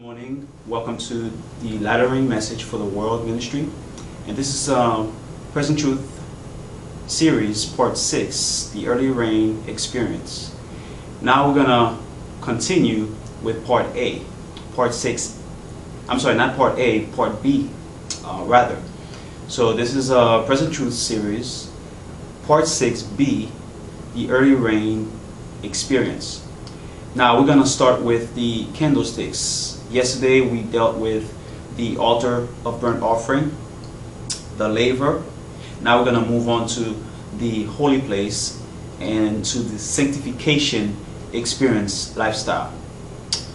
morning. Welcome to the Latter Rain Message for the World Ministry. And this is um, Present Truth Series, Part 6, The Early Rain Experience. Now we're going to continue with Part A, Part 6. I'm sorry, not Part A, Part B, uh, rather. So this is a Present Truth Series, Part 6B, The Early Rain Experience. Now we're going to start with the candlesticks. Yesterday we dealt with the altar of burnt offering, the laver. Now we're going to move on to the holy place and to the sanctification experience lifestyle.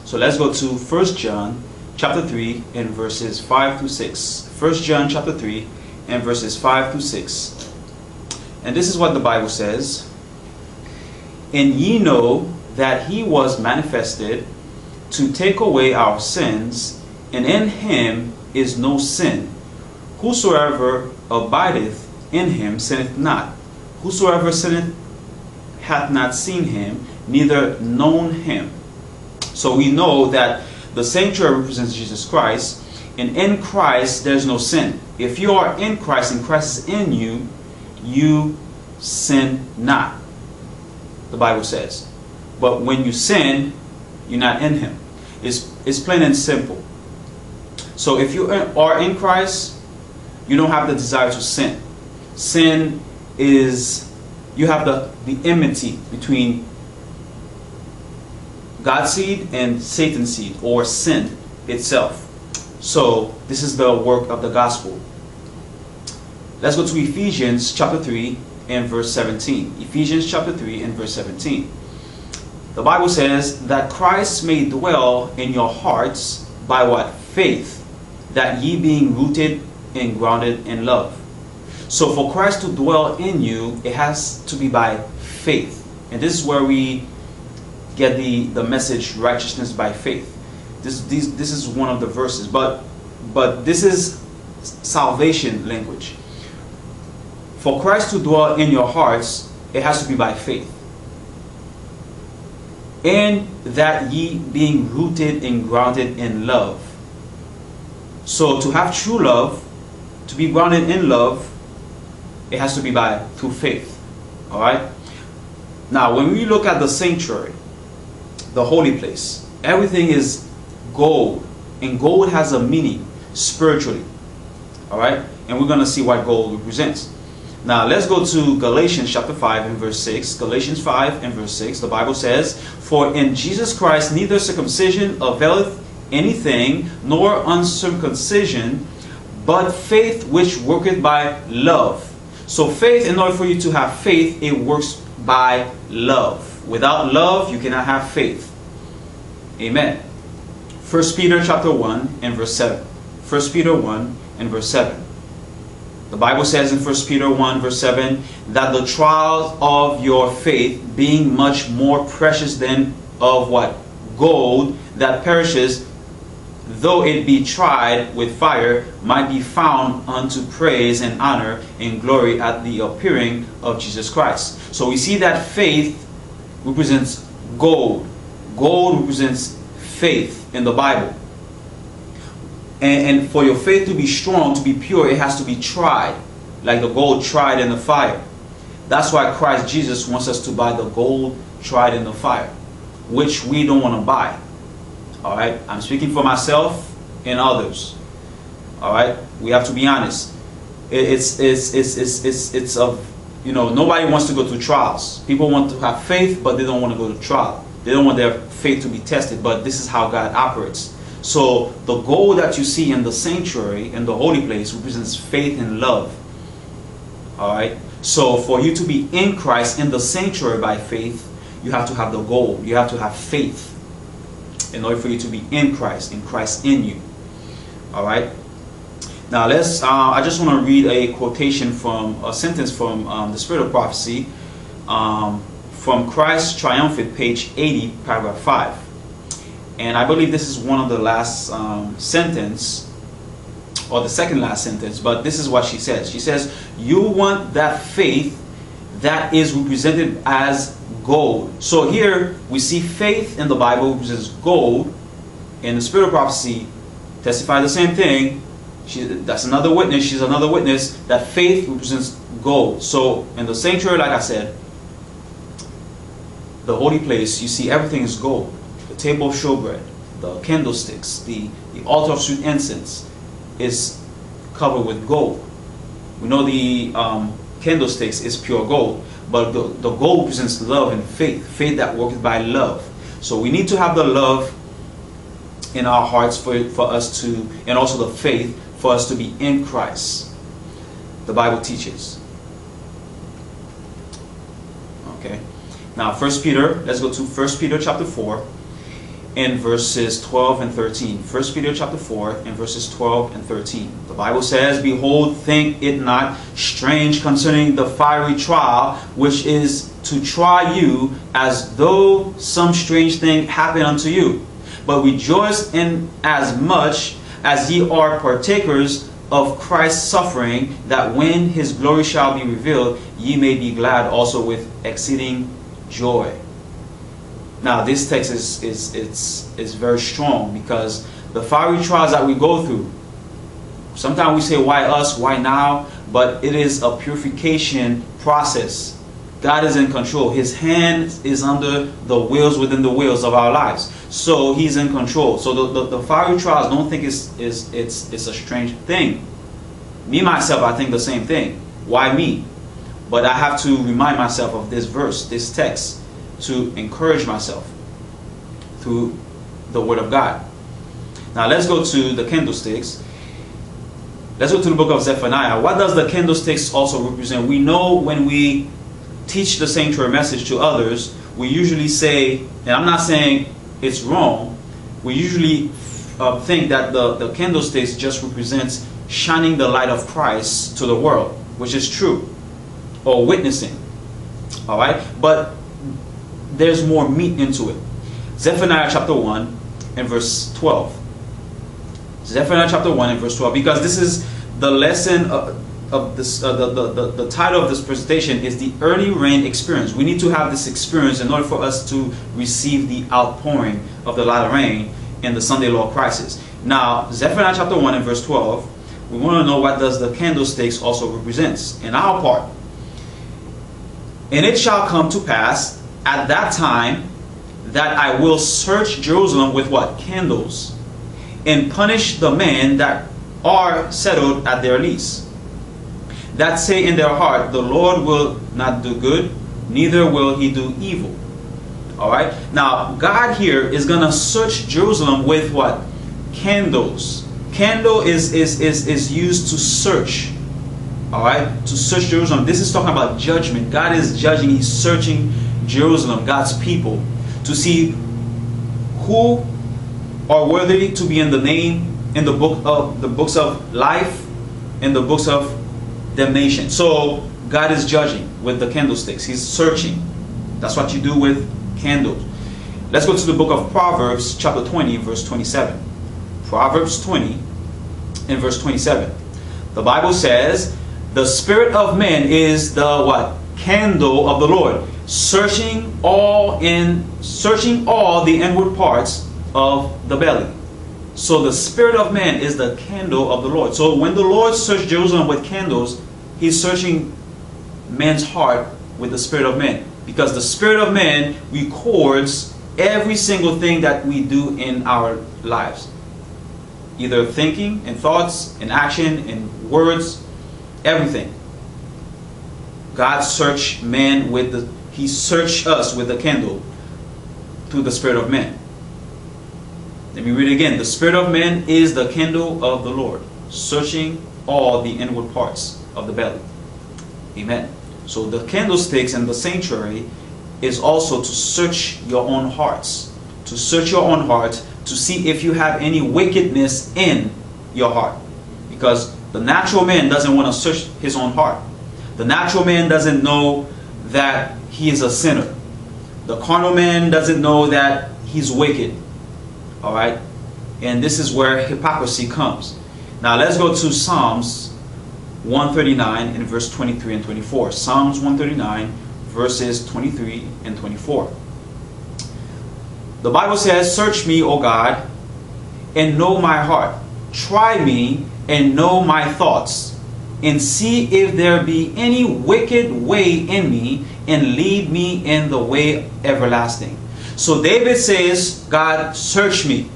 So let's go to 1 John chapter 3 and verses 5 to 6. 1 John chapter 3 and verses 5 to 6. And this is what the Bible says. And ye know that he was manifested to take away our sins, and in him is no sin. Whosoever abideth in him sinneth not. Whosoever sinneth hath not seen him, neither known him. So we know that the sanctuary represents Jesus Christ, and in Christ there's no sin. If you are in Christ and Christ is in you, you sin not. The Bible says. But when you sin, you're not in Him. It's, it's plain and simple. So if you are in Christ, you don't have the desire to sin. Sin is, you have the, the enmity between God's seed and Satan's seed, or sin itself. So this is the work of the gospel. Let's go to Ephesians chapter 3 and verse 17. Ephesians chapter 3 and verse 17. The Bible says that Christ may dwell in your hearts by what? Faith. That ye being rooted and grounded in love. So for Christ to dwell in you, it has to be by faith. And this is where we get the, the message righteousness by faith. This, this, this is one of the verses. But, but this is salvation language. For Christ to dwell in your hearts, it has to be by faith and that ye being rooted and grounded in love. So to have true love, to be grounded in love, it has to be by through faith. Alright? Now when we look at the sanctuary, the holy place, everything is gold. And gold has a meaning spiritually. Alright? And we're gonna see what gold represents. Now let's go to Galatians chapter 5 and verse 6. Galatians 5 and verse 6. The Bible says, For in Jesus Christ neither circumcision availeth anything, nor uncircumcision, but faith which worketh by love. So faith, in order for you to have faith, it works by love. Without love, you cannot have faith. Amen. 1 Peter chapter 1 and verse 7. 1 Peter 1 and verse 7. The Bible says in 1 Peter 1 verse 7 that the trials of your faith being much more precious than of what? Gold that perishes though it be tried with fire might be found unto praise and honor and glory at the appearing of Jesus Christ. So we see that faith represents gold. Gold represents faith in the Bible. And, and for your faith to be strong, to be pure, it has to be tried, like the gold tried in the fire. That's why Christ Jesus wants us to buy the gold tried in the fire, which we don't want to buy. All right, I'm speaking for myself and others. All right, we have to be honest. it's it's it's it's it's it's of you know nobody wants to go through trials. People want to have faith, but they don't want to go to trial. They don't want their faith to be tested. But this is how God operates. So the gold that you see in the sanctuary, in the holy place, represents faith and love. Alright? So for you to be in Christ, in the sanctuary by faith, you have to have the gold. You have to have faith in order for you to be in Christ, in Christ in you. Alright? Now let's, uh, I just want to read a quotation from, a sentence from um, the Spirit of Prophecy, um, from Christ Triumphant, page 80, paragraph 5. And I believe this is one of the last um, sentence, or the second last sentence, but this is what she says. She says, you want that faith that is represented as gold. So here we see faith in the Bible which is gold, and the spirit of prophecy testify the same thing. She, that's another witness. She's another witness that faith represents gold. So in the sanctuary, like I said, the holy place, you see everything is gold. The table of showbread, the candlesticks, the, the altar of sweet incense is covered with gold. We know the um, candlesticks is pure gold, but the, the gold represents love and faith, faith that works by love. So we need to have the love in our hearts for, for us to, and also the faith for us to be in Christ. The Bible teaches. Okay. Now, First Peter, let's go to First Peter chapter 4 in verses 12 and 13. 1 Peter chapter 4 and verses 12 and 13. The Bible says, Behold, think it not strange concerning the fiery trial, which is to try you as though some strange thing happened unto you. But rejoice in as much as ye are partakers of Christ's suffering, that when his glory shall be revealed, ye may be glad also with exceeding joy. Now, this text is, is, is, is very strong because the fiery trials that we go through, sometimes we say, why us, why now? But it is a purification process. God is in control. His hand is under the wheels within the wheels of our lives. So he's in control. So the, the, the fiery trials don't think it's, it's, it's, it's a strange thing. Me, myself, I think the same thing. Why me? But I have to remind myself of this verse, this text to encourage myself through the Word of God. Now let's go to the candlesticks. Let's go to the book of Zephaniah. What does the candlesticks also represent? We know when we teach the sanctuary message to others, we usually say, and I'm not saying it's wrong, we usually uh, think that the, the candlesticks just represents shining the light of Christ to the world, which is true, or witnessing. All right? But there's more meat into it. Zephaniah chapter 1 and verse 12. Zephaniah chapter 1 and verse 12. Because this is the lesson of, of this, uh, the, the, the, the title of this presentation is the early rain experience. We need to have this experience in order for us to receive the outpouring of the latter rain in the Sunday law crisis. Now, Zephaniah chapter 1 and verse 12, we want to know what does the candlesticks also represents in our part. And it shall come to pass at that time that I will search Jerusalem with what? Candles. And punish the men that are settled at their lease. That say in their heart, the Lord will not do good, neither will he do evil. Alright? Now, God here is going to search Jerusalem with what? Candles. Candle is, is, is, is used to search. Alright? To search Jerusalem. This is talking about judgment. God is judging. He's searching Jerusalem, God's people, to see who are worthy to be in the name in the book of the books of life and the books of damnation. So God is judging with the candlesticks. He's searching. That's what you do with candles. Let's go to the book of Proverbs, chapter 20, verse 27. Proverbs 20 and verse 27. The Bible says, The spirit of man is the what? Candle of the Lord searching all in searching all the inward parts of the belly. So the spirit of man is the candle of the Lord. So when the Lord searched Jerusalem with candles, he's searching man's heart with the spirit of man. Because the spirit of man records every single thing that we do in our lives. Either thinking and thoughts and action and words, everything. God searched man with the he searched us with a candle through the spirit of man. Let me read it again. The spirit of man is the candle of the Lord, searching all the inward parts of the belly. Amen. So the candlesticks and the sanctuary is also to search your own hearts, to search your own heart to see if you have any wickedness in your heart. Because the natural man doesn't want to search his own heart. The natural man doesn't know that he is a sinner. The carnal man doesn't know that he's wicked. All right? And this is where hypocrisy comes. Now let's go to Psalms 139 and verse 23 and 24. Psalms 139 verses 23 and 24. The Bible says, Search me, O God, and know my heart. Try me and know my thoughts, and see if there be any wicked way in me, and lead me in the way everlasting. So David says, God, search me.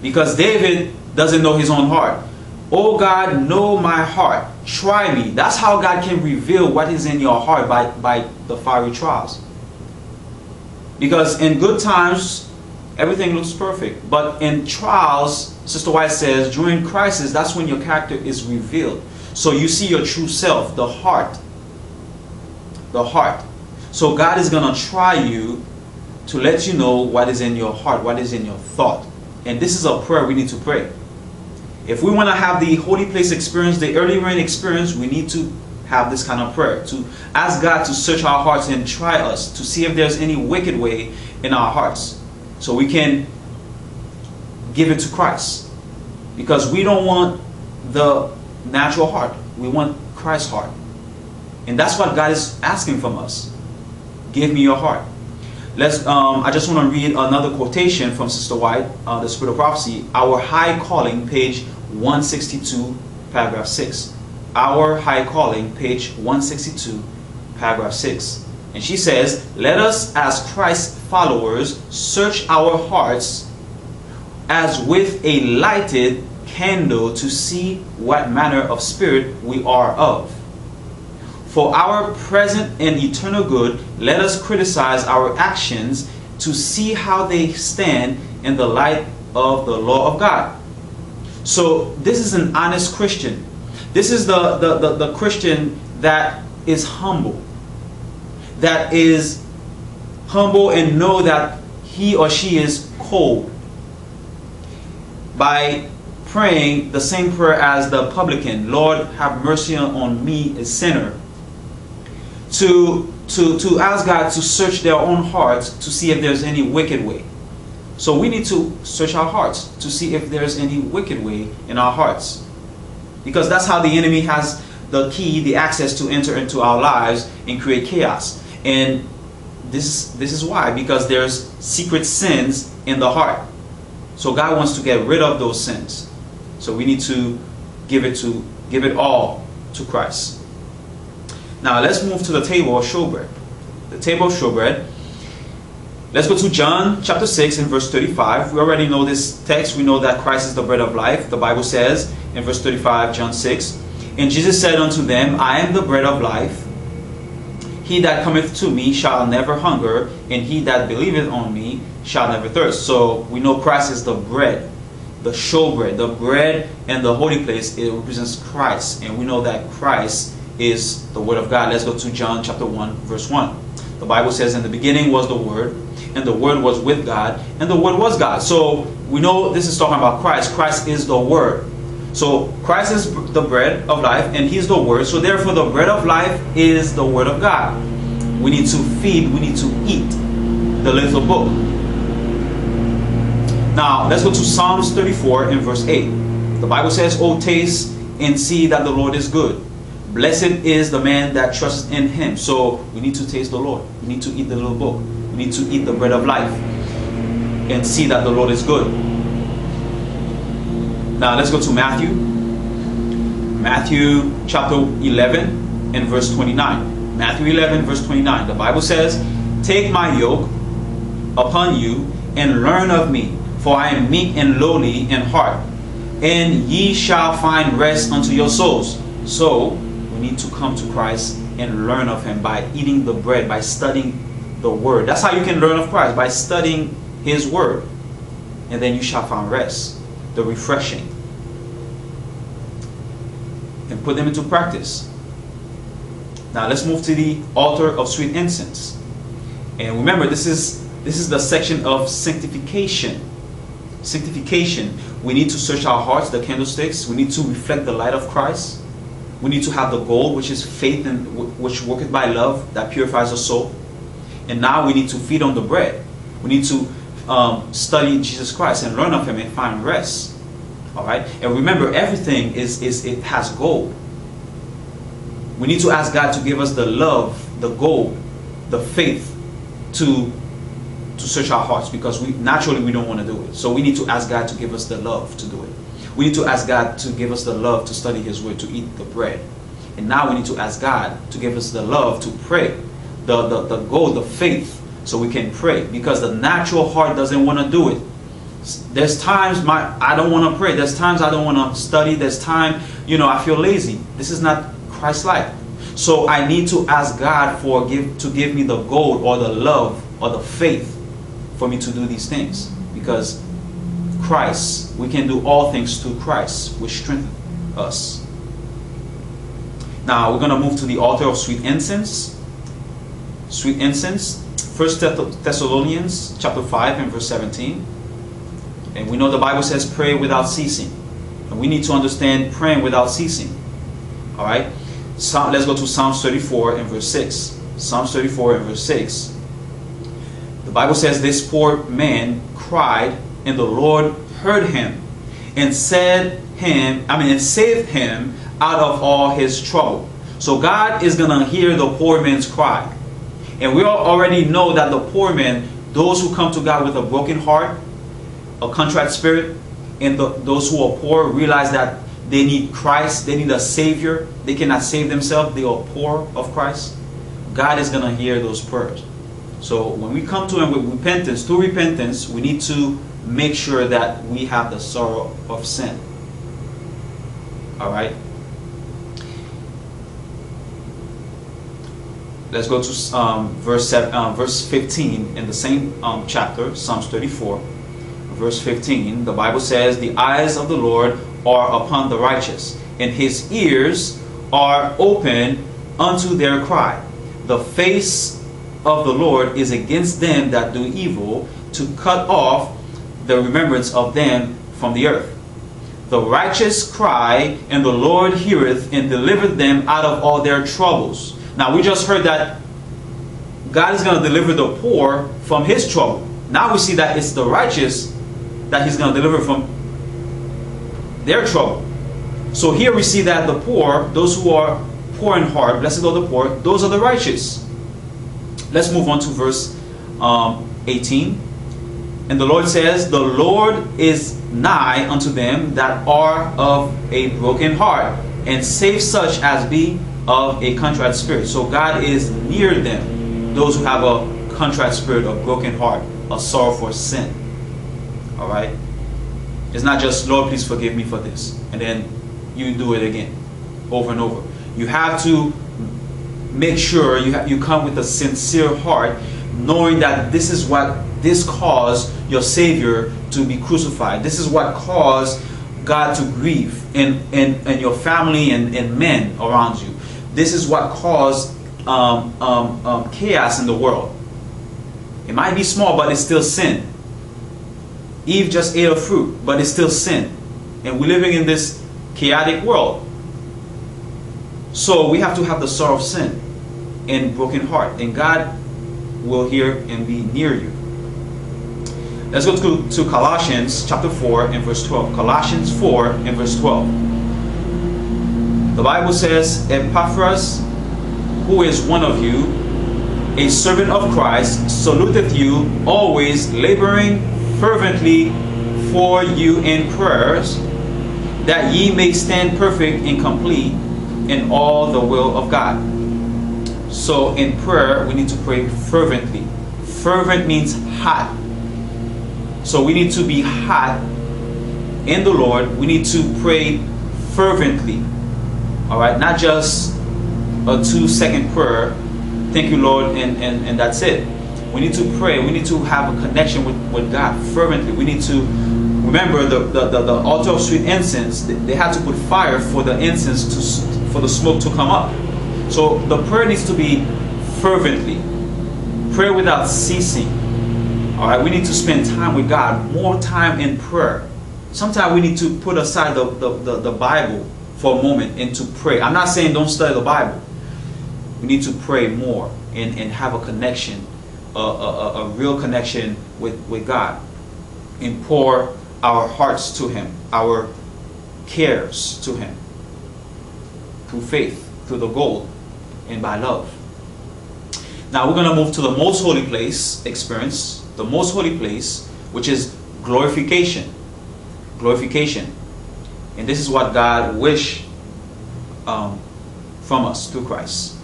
Because David doesn't know his own heart. Oh God, know my heart. Try me. That's how God can reveal what is in your heart by, by the fiery trials. Because in good times, everything looks perfect. But in trials, Sister White says, during crisis, that's when your character is revealed. So you see your true self, the heart. The heart. So God is going to try you to let you know what is in your heart, what is in your thought. And this is a prayer we need to pray. If we want to have the holy place experience, the early rain experience, we need to have this kind of prayer. To ask God to search our hearts and try us to see if there's any wicked way in our hearts. So we can give it to Christ. Because we don't want the natural heart. We want Christ's heart. And that's what God is asking from us. Give me your heart. Let's. Um, I just want to read another quotation from Sister White, uh, the Spirit of Prophecy. Our high calling, page 162, paragraph 6. Our high calling, page 162, paragraph 6. And she says, Let us, as Christ's followers, search our hearts as with a lighted candle to see what manner of spirit we are of. For our present and eternal good, let us criticize our actions to see how they stand in the light of the law of God. So this is an honest Christian. This is the, the, the, the Christian that is humble. That is humble and know that he or she is cold. By praying the same prayer as the publican, Lord, have mercy on me, a sinner. To, to, to ask God to search their own hearts to see if there's any wicked way. So we need to search our hearts to see if there's any wicked way in our hearts. Because that's how the enemy has the key, the access to enter into our lives and create chaos. And this, this is why, because there's secret sins in the heart. So God wants to get rid of those sins. So we need to give it to give it all to Christ. Now let's move to the table of showbread. The table of showbread. Let's go to John chapter 6 and verse 35. We already know this text. We know that Christ is the bread of life. The Bible says in verse 35, John 6, And Jesus said unto them, I am the bread of life. He that cometh to me shall never hunger, and he that believeth on me shall never thirst. So we know Christ is the bread, the showbread, the bread and the holy place. It represents Christ, and we know that Christ is the Word of God. Let's go to John chapter 1, verse 1. The Bible says, In the beginning was the Word, and the Word was with God, and the Word was God. So we know this is talking about Christ. Christ is the Word. So Christ is the bread of life, and He's the Word. So therefore, the bread of life is the Word of God. We need to feed, we need to eat the little book. Now, let's go to Psalms 34 and verse 8. The Bible says, Oh, taste and see that the Lord is good. Blessed is the man that trusts in him. So we need to taste the Lord. We need to eat the little book. We need to eat the bread of life and see that the Lord is good. Now let's go to Matthew. Matthew chapter 11 and verse 29. Matthew 11 verse 29. The Bible says, Take my yoke upon you and learn of me, for I am meek and lowly in heart, and ye shall find rest unto your souls. So we need to come to Christ and learn of him by eating the bread, by studying the word. That's how you can learn of Christ, by studying his word. And then you shall find rest, the refreshing. And put them into practice. Now let's move to the altar of sweet incense. And remember, this is this is the section of sanctification. Sanctification. We need to search our hearts, the candlesticks. We need to reflect the light of Christ. We need to have the goal, which is faith and which worketh by love that purifies the soul. And now we need to feed on the bread. We need to um, study Jesus Christ and learn of Him and find rest. All right. And remember, everything is is it has goal. We need to ask God to give us the love, the goal, the faith to to search our hearts because we naturally we don't want to do it. So we need to ask God to give us the love to do it. We need to ask God to give us the love to study His Word, to eat the bread. And now we need to ask God to give us the love to pray, the, the, the goal, the faith, so we can pray. Because the natural heart doesn't want to do it. There's times my I don't want to pray. There's times I don't want to study. There's time, you know, I feel lazy. This is not Christ-like. So I need to ask God for give to give me the goal or the love or the faith for me to do these things. Because Christ, we can do all things through Christ, which strengthens us. Now we're going to move to the altar of sweet incense. Sweet incense. First Thessalonians chapter 5 and verse 17. And we know the Bible says pray without ceasing. And we need to understand praying without ceasing. Alright? So, let's go to Psalms 34 and verse 6. Psalms 34 and verse 6. The Bible says this poor man cried and the Lord heard him and said him, I mean, and saved him out of all his trouble. So God is going to hear the poor man's cry. And we already know that the poor man, those who come to God with a broken heart, a contrite spirit, and the, those who are poor realize that they need Christ, they need a Savior. They cannot save themselves, they are poor of Christ. God is going to hear those prayers. So when we come to Him with repentance, through repentance, we need to make sure that we have the sorrow of sin. All right? Let's go to um, verse, seven, um, verse 15 in the same um, chapter, Psalms 34. Verse 15, the Bible says, The eyes of the Lord are upon the righteous, and his ears are open unto their cry. The face of the Lord is against them that do evil, to cut off the remembrance of them from the earth. The righteous cry, and the Lord heareth and delivereth them out of all their troubles. Now, we just heard that God is going to deliver the poor from his trouble. Now we see that it's the righteous that he's going to deliver from their trouble. So here we see that the poor, those who are poor in heart, blessed are the poor, those are the righteous. Let's move on to verse um, 18. And the Lord says, The Lord is nigh unto them that are of a broken heart, and save such as be of a contrite spirit. So God is near them, those who have a contrite spirit, a broken heart, a sorrow for sin. All right? It's not just, Lord, please forgive me for this. And then you do it again, over and over. You have to make sure you, have, you come with a sincere heart, knowing that this is what this caused your Savior to be crucified. This is what caused God to grieve and, and, and your family and, and men around you. This is what caused um, um, um, chaos in the world. It might be small, but it's still sin. Eve just ate a fruit, but it's still sin. And we're living in this chaotic world. So we have to have the sorrow of sin and broken heart. And God will hear and be near you. Let's go to, to Colossians chapter 4 and verse 12. Colossians 4 and verse 12. The Bible says, Epaphras, who is one of you, a servant of Christ, saluteth you, always laboring fervently for you in prayers, that ye may stand perfect and complete in all the will of God. So in prayer, we need to pray fervently. Fervent means hot. So we need to be hot in the Lord. We need to pray fervently. All right, not just a two second prayer. Thank you, Lord, and, and, and that's it. We need to pray. We need to have a connection with, with God fervently. We need to remember the, the, the, the altar of sweet incense. They, they had to put fire for the incense to for the smoke to come up. So the prayer needs to be fervently. Pray without ceasing. All right, we need to spend time with God, more time in prayer. Sometimes we need to put aside the, the, the, the Bible for a moment and to pray. I'm not saying don't study the Bible. We need to pray more and, and have a connection, a, a, a real connection with, with God. And pour our hearts to Him, our cares to Him. Through faith, through the goal, and by love. Now we're going to move to the most holy place experience, the most holy place, which is glorification. Glorification. And this is what God wish um, from us through Christ.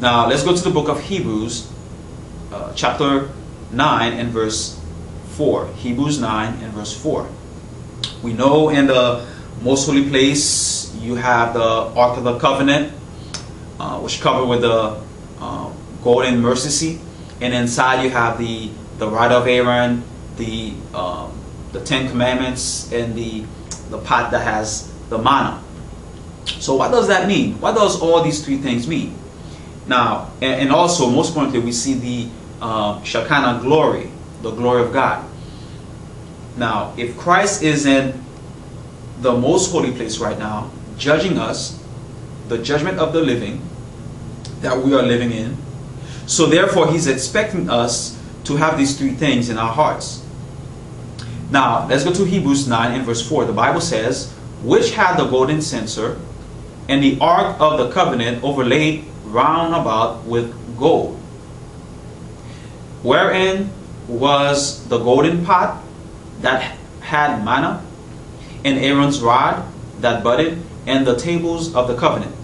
Now let's go to the book of Hebrews, uh, chapter 9 and verse 4. Hebrews 9 and verse 4. We know in the most holy place you have the Ark of the Covenant, uh, which covered with the uh, golden mercy seat, and inside you have the the rod of Aaron, the um, the Ten Commandments, and the the pot that has the manna. So what does that mean? What does all these three things mean? Now, and, and also most importantly, we see the uh, Shekinah glory, the glory of God. Now, if Christ is in the most holy place right now, judging us, the judgment of the living that we are living in, so therefore he's expecting us to have these three things in our hearts. Now, let's go to Hebrews 9 and verse 4. The Bible says, Which had the golden censer and the ark of the covenant overlaid round about with gold, wherein was the golden pot that had manna, and Aaron's rod that budded, and the tables of the covenant.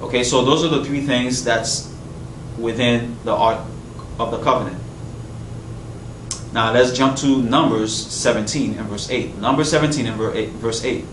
Okay, so those are the three things that's within the ark of the covenant. Now let's jump to Numbers 17 and verse 8. Numbers 17 and verse 8.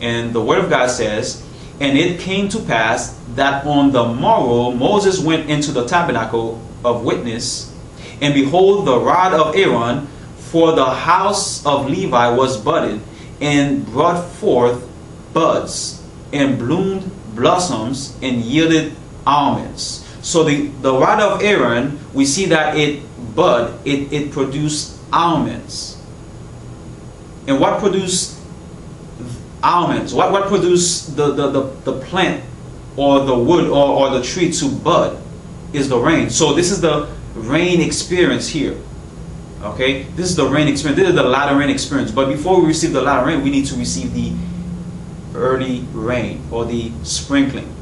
And the word of God says, And it came to pass that on the morrow Moses went into the tabernacle of witness, and behold, the rod of Aaron for the house of Levi was budded, and brought forth buds, and bloomed blossoms, and yielded almonds. So the, the rod of Aaron, we see that it bud, it, it produced almonds. And what produced almonds? What, what produced the, the, the, the plant or the wood or, or the tree to bud is the rain. So this is the rain experience here. Okay, this is the rain experience. This is the latter rain experience. But before we receive the latter rain, we need to receive the early rain or the sprinkling.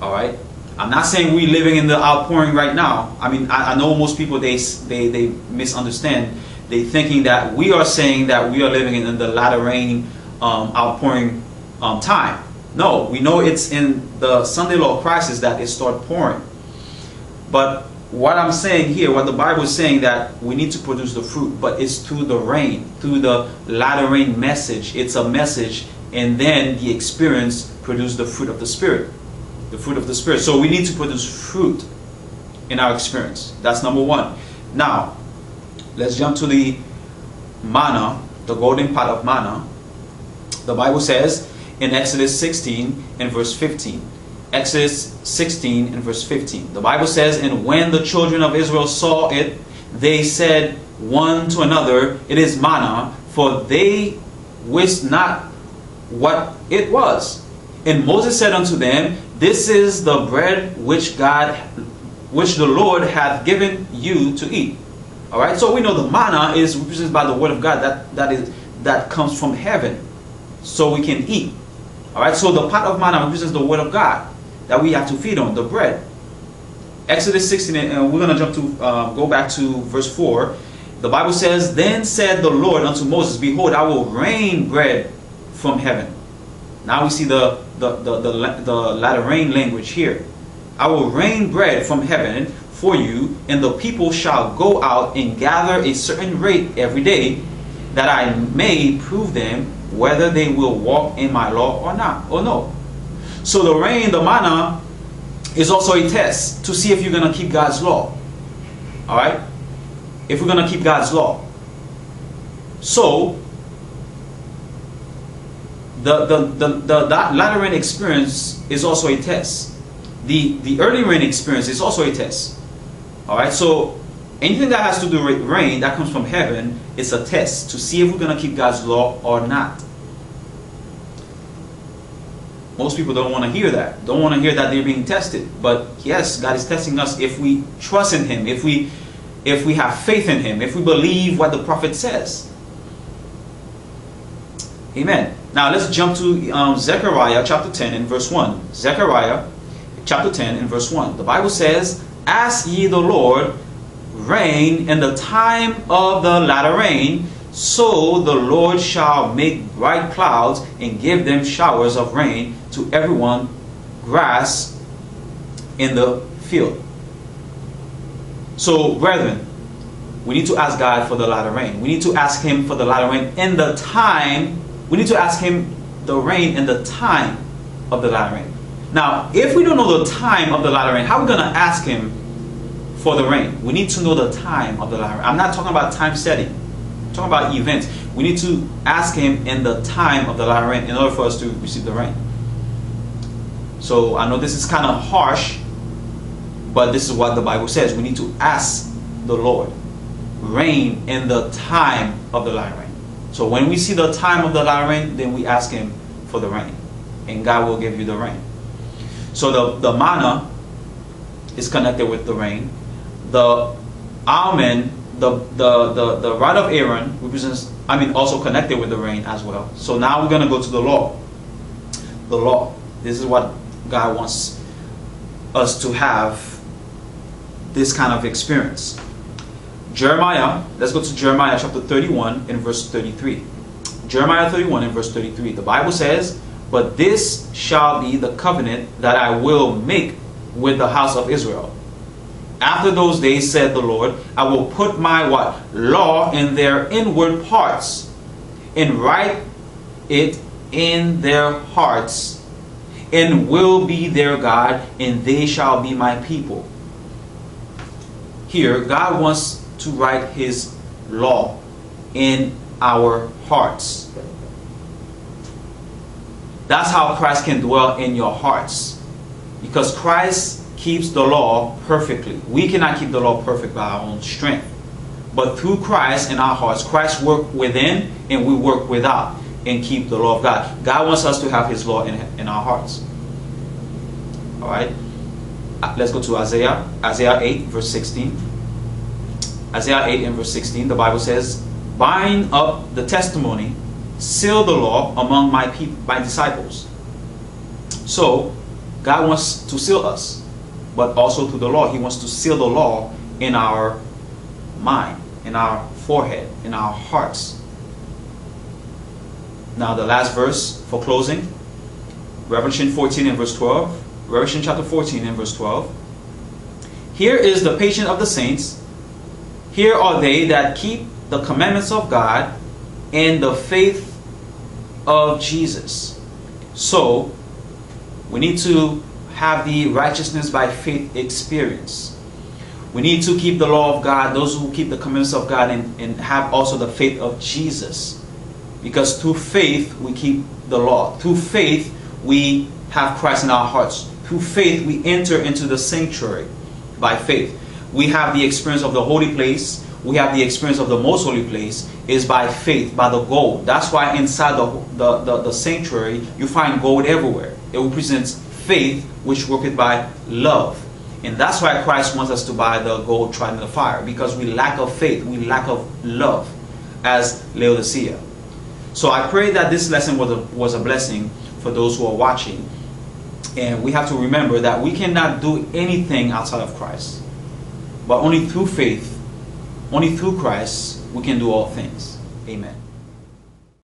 All right. I'm not saying we're living in the outpouring right now. I mean, I, I know most people they they they misunderstand. They thinking that we are saying that we are living in, in the latter rain um, outpouring um, time. No, we know it's in the Sunday law crisis that it start pouring. But what I'm saying here, what the Bible is saying that we need to produce the fruit, but it's through the rain, through the latter rain message. It's a message, and then the experience produce the fruit of the Spirit the fruit of the Spirit. So we need to produce fruit in our experience. That's number one. Now, let's jump to the manna, the golden pot of manna. The Bible says in Exodus 16 and verse 15. Exodus 16 and verse 15. The Bible says, And when the children of Israel saw it, they said one to another, It is manna, for they wist not what it was. And Moses said unto them, this is the bread which God, which the Lord hath given you to eat. All right. So we know the manna is represented by the word of God that that is that comes from heaven, so we can eat. All right. So the pot of manna represents the word of God that we have to feed on, the bread. Exodus 16, and we're gonna jump to uh, go back to verse 4. The Bible says, Then said the Lord unto Moses, Behold, I will rain bread from heaven. Now we see the the, the, the, the latter rain language here. I will rain bread from heaven for you, and the people shall go out and gather a certain rate every day, that I may prove them whether they will walk in my law or not, or no. So the rain, the manna, is also a test to see if you're going to keep God's law. All right? If we're going to keep God's law. So, the, the, the, the latter rain experience is also a test. The, the early rain experience is also a test. Alright, so anything that has to do with rain that comes from heaven is a test to see if we're going to keep God's law or not. Most people don't want to hear that. Don't want to hear that they're being tested. But yes, God is testing us if we trust in Him, if we if we have faith in Him, if we believe what the prophet says. Amen. Now let's jump to um, Zechariah chapter 10 and verse 1. Zechariah chapter 10 and verse 1. The Bible says, Ask ye the Lord rain in the time of the latter rain, so the Lord shall make bright clouds and give them showers of rain to everyone grass in the field. So, brethren, we need to ask God for the latter rain. We need to ask Him for the latter rain in the time. We need to ask Him the rain and the time of the latter rain. Now, if we don't know the time of the latter rain, how are we going to ask Him for the rain? We need to know the time of the latter rain. I'm not talking about time setting. I'm talking about events. We need to ask Him in the time of the latter rain in order for us to receive the rain. So I know this is kind of harsh, but this is what the Bible says. We need to ask the Lord rain in the time of the latter rain. So when we see the time of the latter rain, then we ask Him for the rain, and God will give you the rain. So the, the manna is connected with the rain. The almond, the, the, the, the rod of Aaron represents, I mean, also connected with the rain as well. So now we're going to go to the law. The law. This is what God wants us to have this kind of experience. Jeremiah, let's go to Jeremiah chapter 31 and verse 33. Jeremiah 31 and verse 33. The Bible says, But this shall be the covenant that I will make with the house of Israel. After those days, said the Lord, I will put my what? Law in their inward parts and write it in their hearts and will be their God and they shall be my people. Here, God wants to write His law in our hearts. That's how Christ can dwell in your hearts. Because Christ keeps the law perfectly. We cannot keep the law perfect by our own strength. But through Christ in our hearts, Christ work within and we work without and keep the law of God. God wants us to have His law in, in our hearts. Alright? Uh, let's go to Isaiah, Isaiah 8, verse 16. Isaiah 8 and verse 16, the Bible says, Bind up the testimony, seal the law among my people, my disciples. So, God wants to seal us, but also through the law. He wants to seal the law in our mind, in our forehead, in our hearts. Now, the last verse for closing Revelation 14 and verse 12. Revelation chapter 14 and verse 12. Here is the patient of the saints here are they that keep the commandments of God and the faith of Jesus. So, we need to have the righteousness by faith experience. We need to keep the law of God, those who keep the commandments of God, and, and have also the faith of Jesus. Because through faith, we keep the law. Through faith, we have Christ in our hearts. Through faith, we enter into the sanctuary by faith we have the experience of the holy place, we have the experience of the most holy place is by faith, by the gold. That's why inside the, the, the, the sanctuary you find gold everywhere. It represents faith which worketh by love. And that's why Christ wants us to buy the gold tried in the fire because we lack of faith, we lack of love as Laodicea. So I pray that this lesson was a, was a blessing for those who are watching. And we have to remember that we cannot do anything outside of Christ. But only through faith, only through Christ, we can do all things. Amen.